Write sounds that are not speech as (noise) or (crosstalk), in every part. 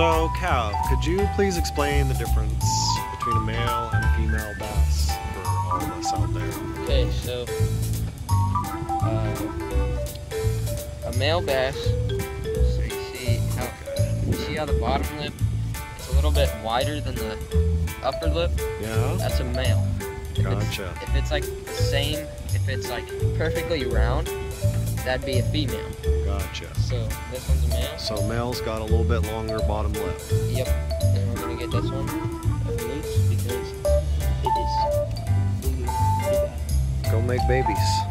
So, Cav, could you please explain the difference between a male and a female bass for all of us out there? Okay, so uh, a male bass. So you see how you see how the bottom lip is a little bit wider than the upper lip. Yeah, That's a male. If gotcha. It's, if it's like the same, if it's like perfectly round, that'd be a female. Gotcha. So this one's a male. So, male's got a little bit longer bottom lip. Yep. And we're gonna get this one loose because it is bleeding pretty. Go make babies.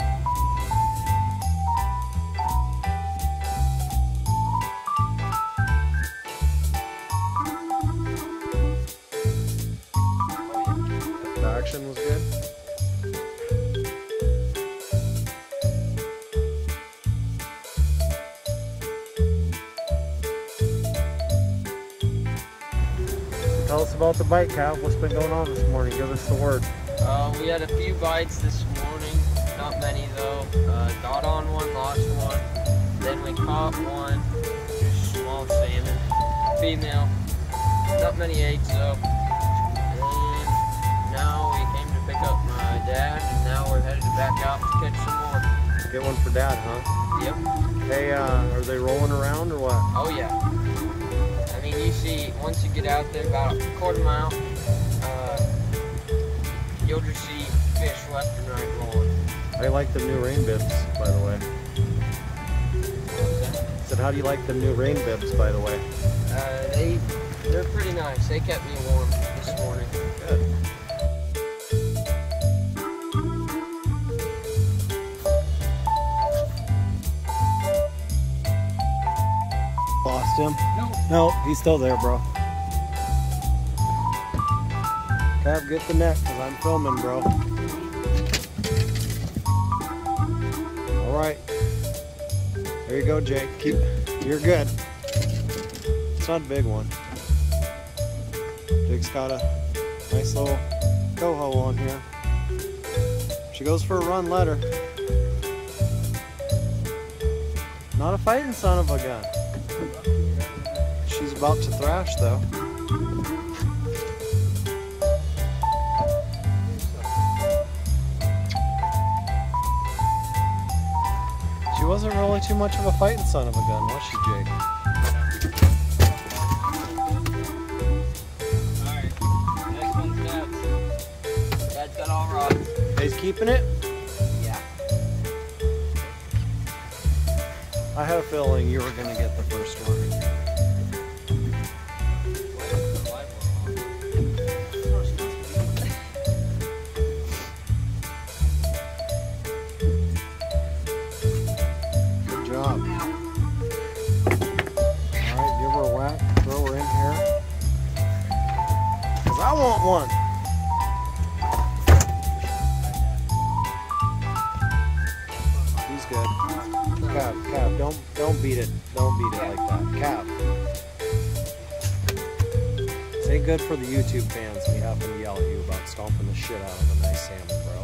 Tell us about the bite, Cav. What's been going on this morning? Give us the word. Uh, we had a few bites this morning, not many though. Uh, got on one, lost one. Then we caught one, just small salmon, female. Not many eggs though. And now we came to pick up my dad, and now we're headed back out to catch some more. Get one for Dad, huh? Yep. Hey, uh, are they rolling around or what? Oh yeah. I you see, once you get out there about a quarter mile, uh, you'll just see fish left and right rolling. I like the new rain bibs, by the way. Said, how do you like the new rain bibs, by the way? Uh, they, they're pretty nice. They kept me warm this morning. Good. No. He's still there, bro. Cav, get the net, because I'm filming, bro. All right. There you go, Jake. Keep. You're good. It's not a big one. Jake's got a nice little coho on here. She goes for a run, let her. Not a fighting son of a gun. About to thrash though. She wasn't really too much of a fighting son of a gun, was she, Jake? Alright, next one's Dad's. Dad's got all rods. He's keeping it? Yeah. I had a feeling you were gonna get the first one. I want one. He's good. Cap, Cap, don't don't beat it. Don't beat it like that. Cap. This ain't good for the YouTube fans me having to yell at you about stomping the shit out of a nice salmon, bro.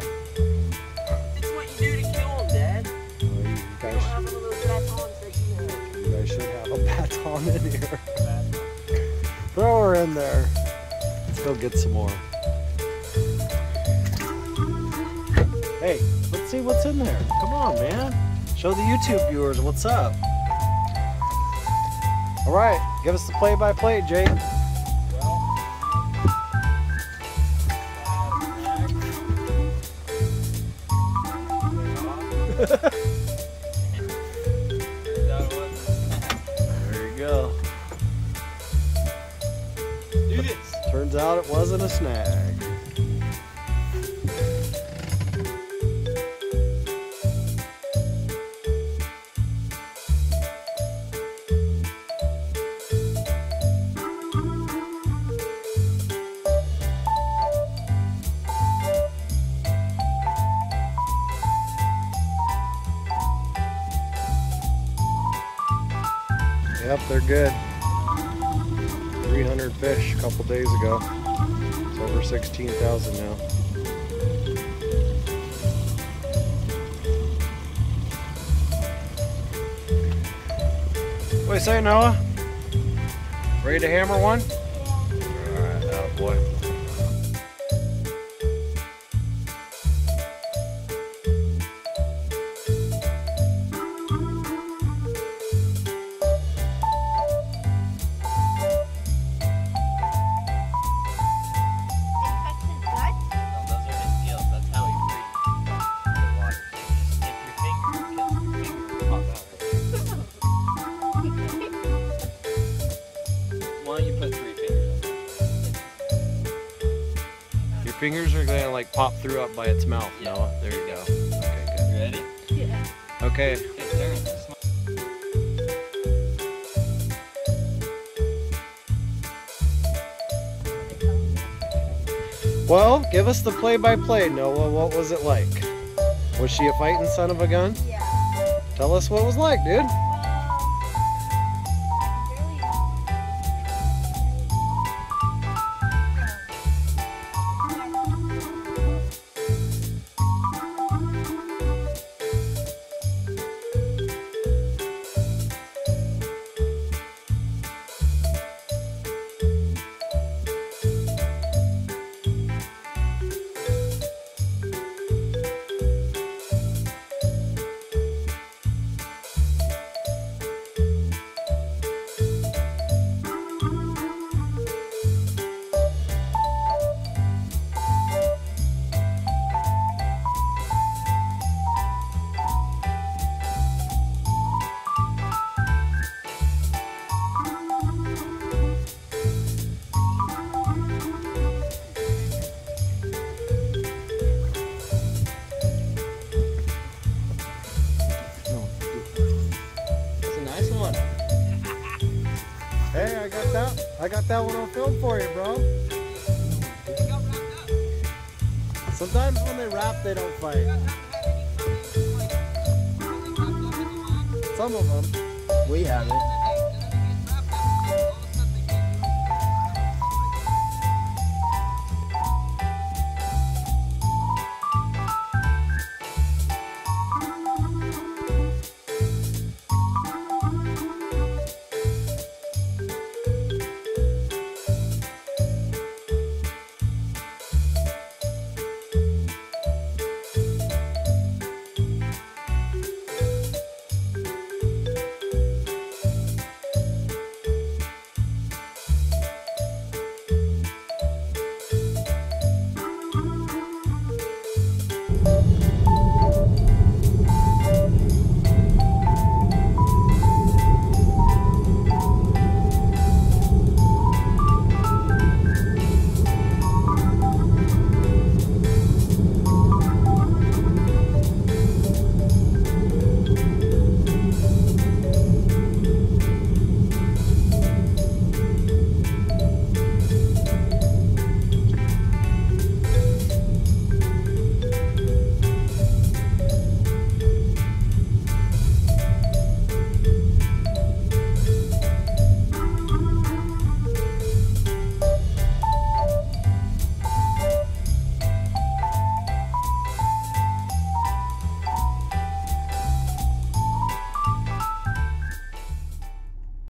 That's what you do to kill them, Dad. Well, you You guys, don't have one of those batons that you have. you guys should have a (laughs) baton in here. Throw her in there. Go get some more. Hey, let's see what's in there. Come on, man. Show the YouTube viewers what's up. All right, give us the play-by-play, Jake. There (laughs) out it wasn't a snag. Yep, they're good. 300 fish a couple days ago. Over 16,000 now. What do you say, Noah? Ready to hammer one? Alright, oh boy. Fingers are gonna like pop through up by its mouth, Yeah. Noah. There you go. Okay, it? You ready? good. Okay, Good turn. Smile. well, give us the play-by-play, Noah. What was it like? Was she a fighting son of a gun? Yeah. Tell us what it was like, dude. Hey, I got that. I got that one on film for you, bro. Sometimes when they rap, they don't fight. Some of them. We have it.